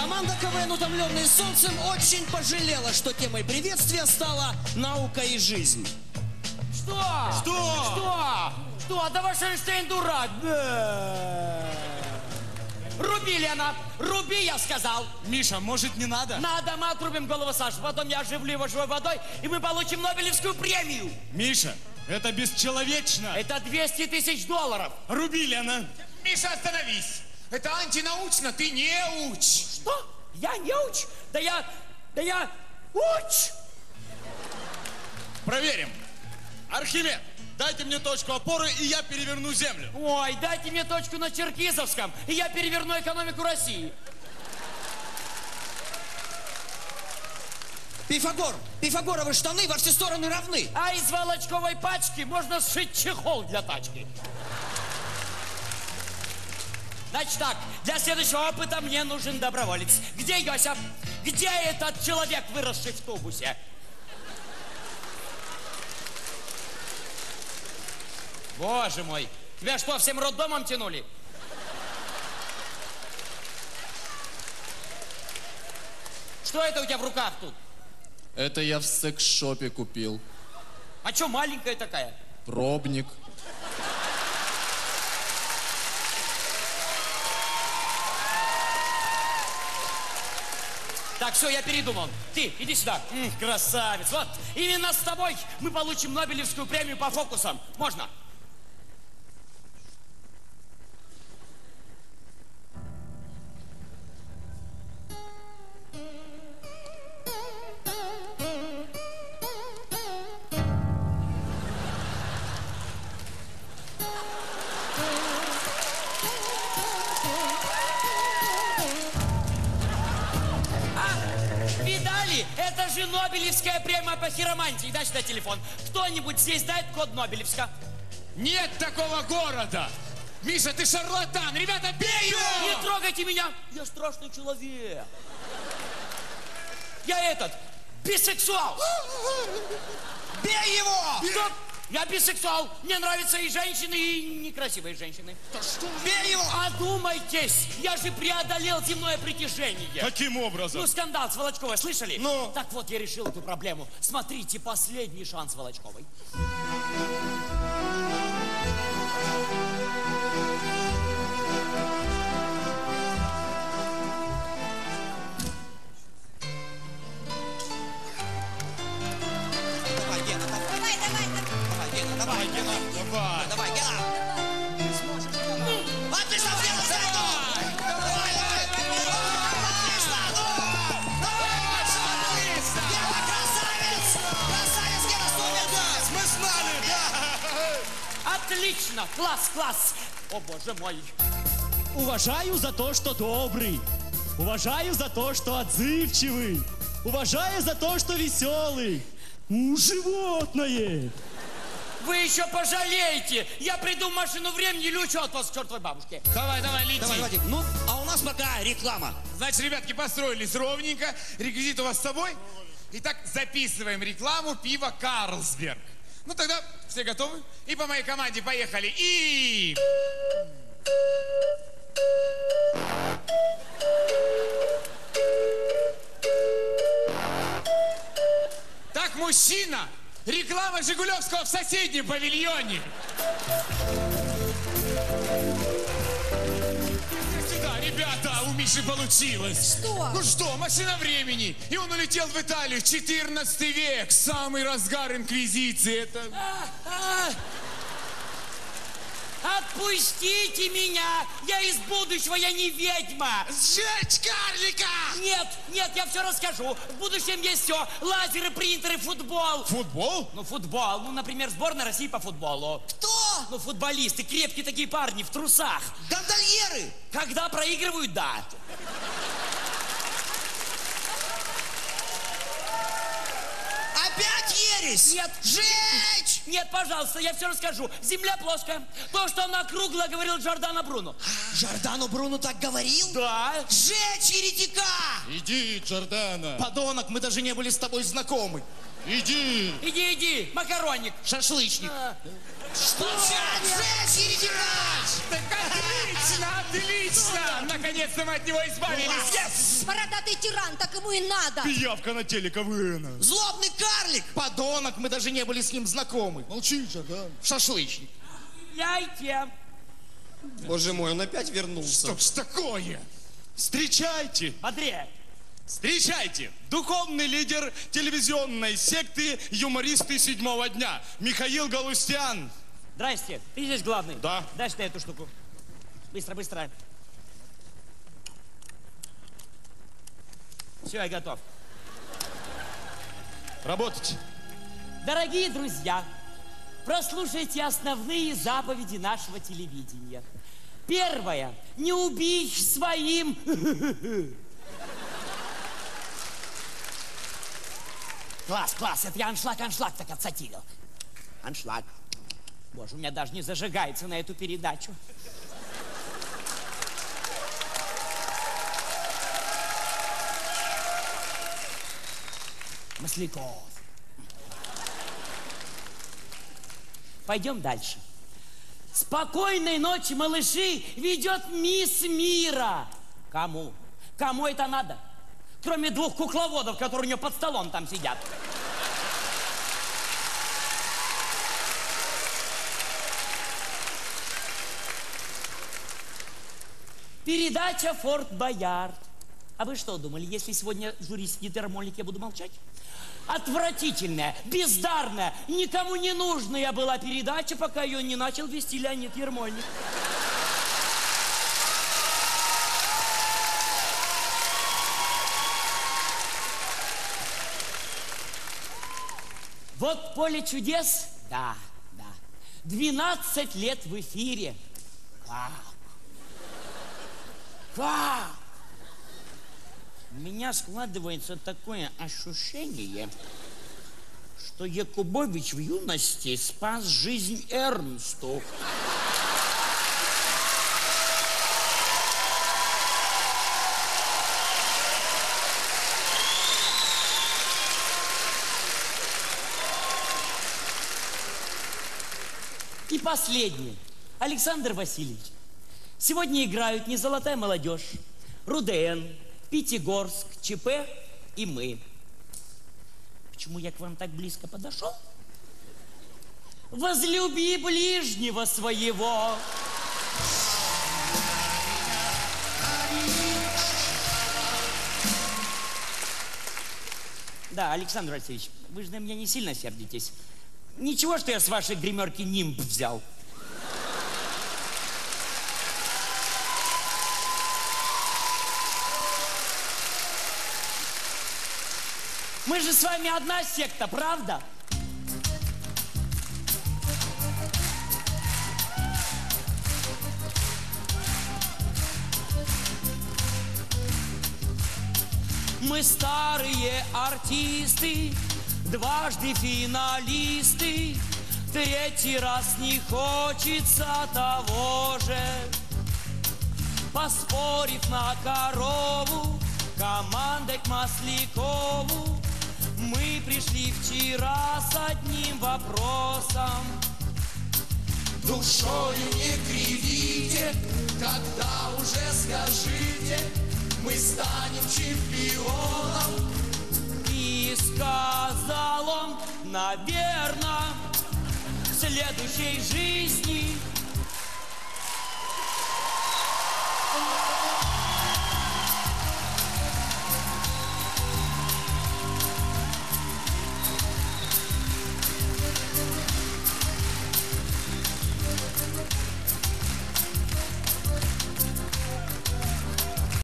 Команда КВН «Утомленные солнцем» очень пожалела, что темой приветствия стала наука и жизнь. Что? Что? Что? Что? Да ваш Эйнштейн дурак. Да. Руби, Лена, руби, я сказал. Миша, может не надо? Надо, мы отрубим голову Саши, потом я оживлю его живой водой, и мы получим Нобелевскую премию. Миша, это бесчеловечно. Это 200 тысяч долларов. Руби, Лена. Миша, остановись! Это антинаучно, ты не уч! Что? Я не уч? Да я, да я уч! Проверим. Архимед, дайте мне точку опоры, и я переверну землю. Ой, дайте мне точку на Черкизовском, и я переверну экономику России. Пифагор, пифагоровы штаны во все стороны равны. А из волочковой пачки можно сшить чехол для тачки. Значит так, для следующего опыта мне нужен доброволец. Где Йося? Где этот человек, выросший в тубусе? Боже мой, тебя что, всем роддомом тянули? Что это у тебя в руках тут? Это я в секс-шопе купил. А что маленькая такая? Пробник. Так, все, я передумал. Ты, иди сюда. Красавец. Вот, именно с тобой мы получим Нобелевскую премию по фокусам. Можно? Видали? Это же Нобелевская премия по хиромантии. Дай сюда телефон. Кто-нибудь здесь знает код Нобелевска? Нет такого города! Миша, ты шарлатан! Ребята, бей его! Не трогайте меня! Я страшный человек. Я этот, бисексуал. Бей его! Стоп! Я бисексуал. Мне нравятся и женщины, и некрасивые женщины. Бей его! Одумайтесь! Я же преодолел земное притяжение. Каким образом? Ну, скандал с Волочковой, слышали? Ну? Так вот, я решил эту проблему. Смотрите, последний шанс Волочковой. Давай, давай. Гена, давай. Давай, Гена. Отлично, Гена, давай! Давай, давай! Отлично, отлично! Гена, красавец! Красавец, Гена, супер, да! Мы знали, да? Отлично! Класс, класс! О, боже мой! Уважаю за то, что добрый. Уважаю за то, что отзывчивый. Уважаю за то, что веселый. У, животное. Вы еще пожалеете! Я приду в машину времени и лечу от вас к чертовой бабушке. Давай, давай, лети. Давай, Вадим, ну, а у нас пока реклама. Значит, ребятки, построились ровненько. Реквизит у вас с собой. Итак, записываем рекламу пива Карлсберг. Ну тогда все готовы? И по моей команде поехали. И... Так, мужчина, реклама Жигулевского в соседнем павильоне. Сюда, ребята, у Миши получилось. Что? Ну что, машина времени. И он улетел в Италию, 14 век, самый разгар инквизиции. Это... А! Отпустите меня! Я из будущего, я не ведьма! Сжечь карлика! Нет, нет, я все расскажу. В будущем есть все. Лазеры, принтеры, футбол. Футбол? Ну, футбол. Ну, например, сборная России по футболу. Кто? Ну, футболисты, крепкие такие парни в трусах. Гондольеры! Когда проигрывают, да. Опять ересь! Нет. Жечь! Нет, пожалуйста, я все расскажу. Земля плоская. То, что она круглая, говорил Джордано Бруно. Жордано Бруно так говорил? Да. Сжечь еретика! Иди, Джордана. Подонок, мы даже не были с тобой знакомы. Иди. Иди, иди, макаронник. Шашлычник. Молчать! Сжечь еретика! Так отлично, отлично! Наконец-то мы от него избавились! Yes! Бородатый тиран, так ему и надо. Пиявка на теле КВН. Злобный карлик! Подонок, мы даже не были с ним знакомы. Молчи, Джордан. Шашлычник. Яйте. Боже мой, он опять вернулся. Что ж такое? Встречайте, Бодрее. встречайте, духовный лидер телевизионной секты «Юмористы седьмого дня» Михаил Галустян. Здрасте. Ты здесь главный? Да. Дай сюда эту штуку. Быстро, быстро. Все, я готов. Работать. Дорогие друзья, прослушайте основные заповеди нашего телевидения. Первое. Не убей своим... Класс, класс, это я аншлаг, аншлаг так отсатирил. Аншлаг. Боже, у меня даже не зажигается на эту передачу. Масляков. Пойдем дальше. Спокойной ночи, малыши, ведет мисс мира. Кому? Кому это надо? Кроме двух кукловодов, которые у нее под столом там сидят. Передача «Форт Боярд». А вы что думали, если сегодня жюри сидит термолик, я буду молчать? Отвратительная, бездарная, никому не нужная была передача, пока ее не начал вести Леонид Ермольник. Вот поле чудес, да, да. 12 лет в эфире. Как? Как? Меня складывается такое ощущение, что Якубович в юности спас жизнь Эрнсту. И последнее. Александр Васильевич, сегодня играют не золотая молодежь, Руден, Пятигорск, ЧП и мы. Почему я к вам так близко подошел? Возлюби ближнего своего. Да, Александр Васильевич, вы же на меня не сильно сердитесь. Ничего, что я с вашей гримерки нимб взял. Мы же с вами одна секта, правда? Мы старые артисты, дважды финалисты, третий раз не хочется того же. Поспорив на корову, командой к Маслякову, мы пришли вчера с одним вопросом. Душою не кривите, когда уже скажите, мы станем чемпионом. И сказал он, наверное, в следующей жизни. Oh